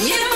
You